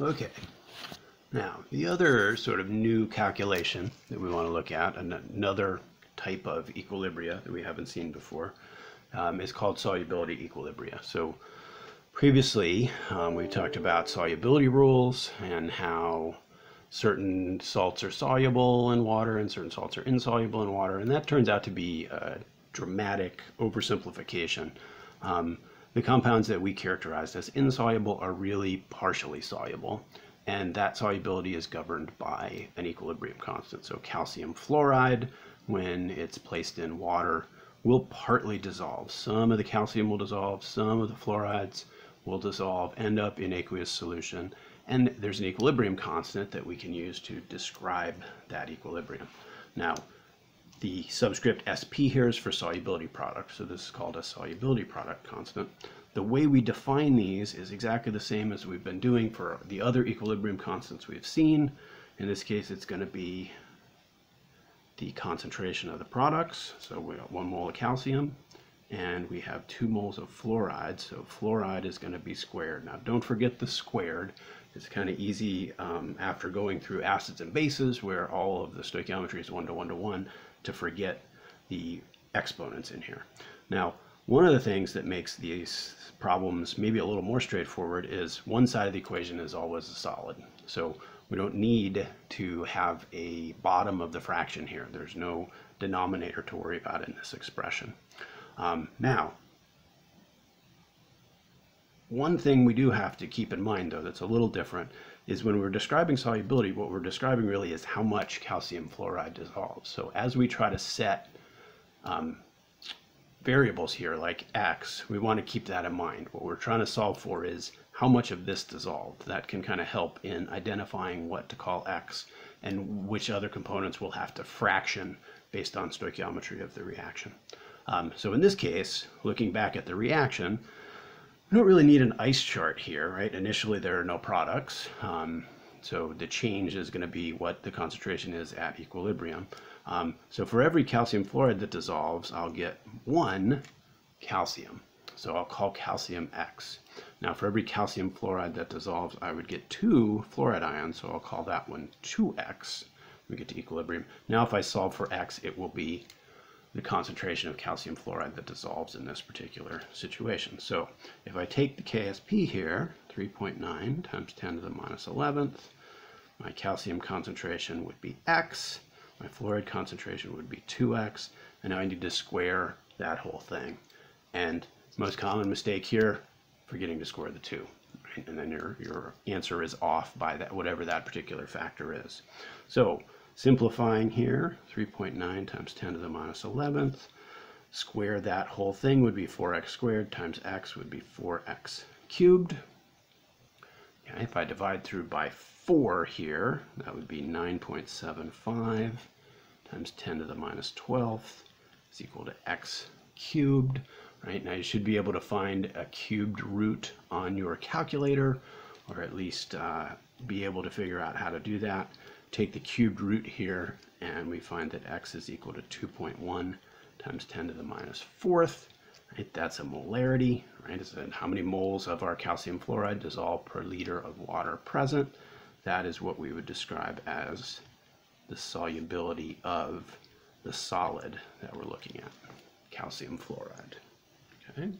Okay. Now, the other sort of new calculation that we want to look at, another type of equilibria that we haven't seen before, um, is called solubility equilibria. So previously, um, we talked about solubility rules and how certain salts are soluble in water and certain salts are insoluble in water, and that turns out to be a dramatic oversimplification. Um, the compounds that we characterized as insoluble are really partially soluble, and that solubility is governed by an equilibrium constant. So calcium fluoride, when it's placed in water, will partly dissolve. Some of the calcium will dissolve, some of the fluorides will dissolve, end up in aqueous solution, and there's an equilibrium constant that we can use to describe that equilibrium. Now, the subscript SP here is for solubility product, so this is called a solubility product constant. The way we define these is exactly the same as we've been doing for the other equilibrium constants we've seen. In this case, it's going to be the concentration of the products. So we got one mole of calcium, and we have two moles of fluoride. So fluoride is going to be squared. Now, don't forget the squared. It's kind of easy um, after going through acids and bases, where all of the stoichiometry is one to one to one, to forget the exponents in here. Now, one of the things that makes these problems maybe a little more straightforward is one side of the equation is always a solid. So we don't need to have a bottom of the fraction here. There's no denominator to worry about in this expression. Um, now, one thing we do have to keep in mind, though, that's a little different, is when we're describing solubility, what we're describing really is how much calcium fluoride dissolves. So as we try to set um, variables here, like x, we want to keep that in mind. What we're trying to solve for is how much of this dissolved. That can kind of help in identifying what to call x and which other components we'll have to fraction based on stoichiometry of the reaction. Um, so in this case, looking back at the reaction, we don't really need an ice chart here, right? Initially, there are no products. Um, so the change is going to be what the concentration is at equilibrium. Um, so for every calcium fluoride that dissolves, I'll get one calcium. So I'll call calcium X. Now for every calcium fluoride that dissolves, I would get two fluoride ions, so I'll call that one 2X. We get to equilibrium. Now if I solve for X, it will be the concentration of calcium fluoride that dissolves in this particular situation. So if I take the KSP here, 3.9 times 10 to the minus 11th, my calcium concentration would be X, my fluoride concentration would be 2X, and now I need to square that whole thing. And most common mistake here, forgetting to square the 2. Right? And then your, your answer is off by that whatever that particular factor is. So Simplifying here, 3.9 times 10 to the minus 11th. Square that whole thing would be 4x squared times x would be 4x cubed. Okay, if I divide through by 4 here, that would be 9.75 times 10 to the minus 12th is equal to x cubed. Right now you should be able to find a cubed root on your calculator, or at least uh, be able to figure out how to do that take the cubed root here, and we find that x is equal to 2.1 times 10 to the minus fourth. Right? That's a molarity, right? It's how many moles of our calcium fluoride dissolve per liter of water present. That is what we would describe as the solubility of the solid that we're looking at, calcium fluoride. Okay.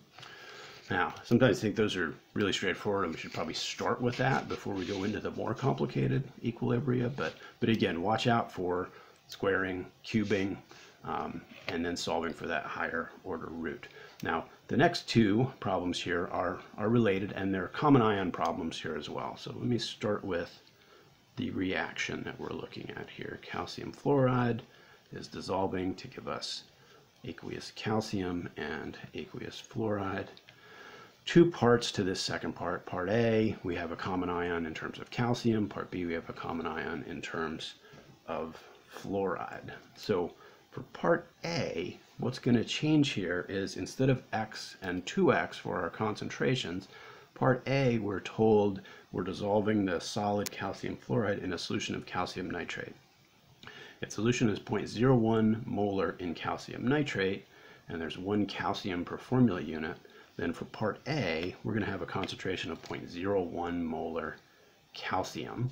Now, sometimes I think those are really straightforward and we should probably start with that before we go into the more complicated equilibria. But, but again, watch out for squaring, cubing, um, and then solving for that higher order root. Now, the next two problems here are, are related and they're common ion problems here as well. So let me start with the reaction that we're looking at here. Calcium fluoride is dissolving to give us aqueous calcium and aqueous fluoride two parts to this second part. Part A, we have a common ion in terms of calcium. Part B, we have a common ion in terms of fluoride. So for part A, what's going to change here is instead of x and 2x for our concentrations, part A, we're told we're dissolving the solid calcium fluoride in a solution of calcium nitrate. If solution is 0.01 molar in calcium nitrate, and there's one calcium per formula unit, then for part A, we're going to have a concentration of 0.01 molar calcium.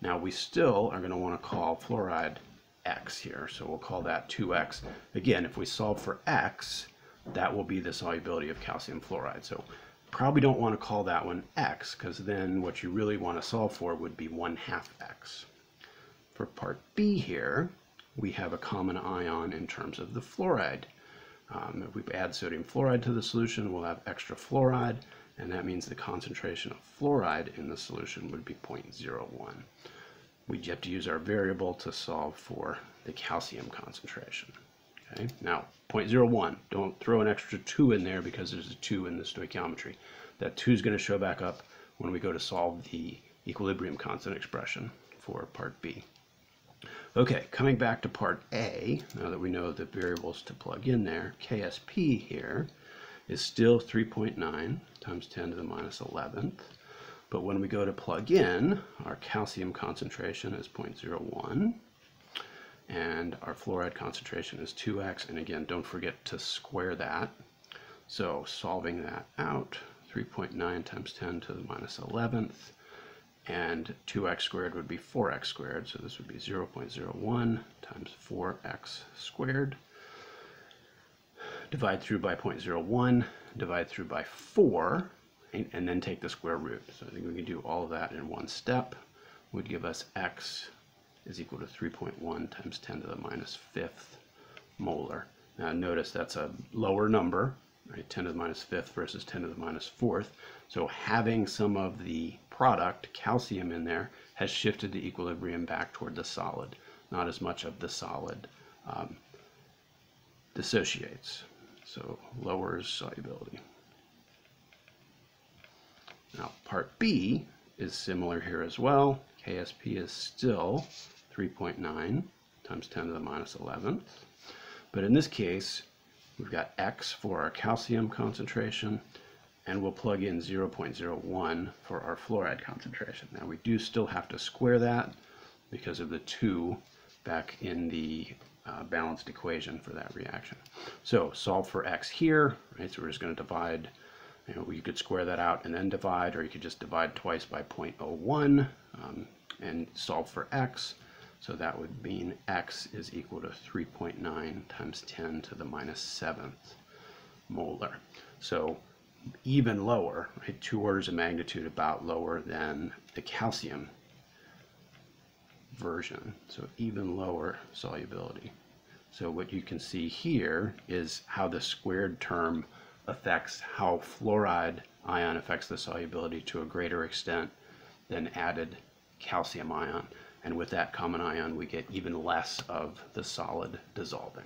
Now we still are going to want to call fluoride x here, so we'll call that 2x. Again, if we solve for x, that will be the solubility of calcium fluoride. So probably don't want to call that one x, because then what you really want to solve for would be 1 half x. For part B here, we have a common ion in terms of the fluoride. Um, if we add sodium fluoride to the solution, we'll have extra fluoride, and that means the concentration of fluoride in the solution would be 0.01 We'd have to use our variable to solve for the calcium concentration. Okay, now 0.01, don't throw an extra 2 in there because there's a 2 in the stoichiometry. That 2 is going to show back up when we go to solve the equilibrium constant expression for part B. Okay, coming back to part A, now that we know the variables to plug in there, KSP here is still 3.9 times 10 to the minus 11th. But when we go to plug in, our calcium concentration is 0.01 and our fluoride concentration is 2x. And again, don't forget to square that. So solving that out, 3.9 times 10 to the minus 11th, and 2x squared would be 4x squared. So this would be 0.01 times 4x squared. Divide through by 0.01, divide through by 4, and then take the square root. So I think we can do all of that in one step. Would give us x is equal to 3.1 times 10 to the minus fifth molar. Now notice that's a lower number, right? 10 to the minus fifth versus 10 to the minus fourth. So having some of the product, calcium in there, has shifted the equilibrium back toward the solid. Not as much of the solid um, dissociates. So lowers solubility. Now part B is similar here as well. KSP is still 3.9 times 10 to the minus 11th. But in this case, we've got X for our calcium concentration, and we'll plug in 0.01 for our fluoride concentration. Now we do still have to square that because of the 2 back in the uh, balanced equation for that reaction. So solve for X here, right? So we're just going to divide you know, you could square that out and then divide, or you could just divide twice by 0.01 um, and solve for x. So that would mean x is equal to 3.9 times 10 to the minus 7th molar. So even lower, right, two orders of magnitude about lower than the calcium version. So even lower solubility. So what you can see here is how the squared term affects how fluoride ion affects the solubility to a greater extent than added calcium ion. And with that common ion, we get even less of the solid dissolving.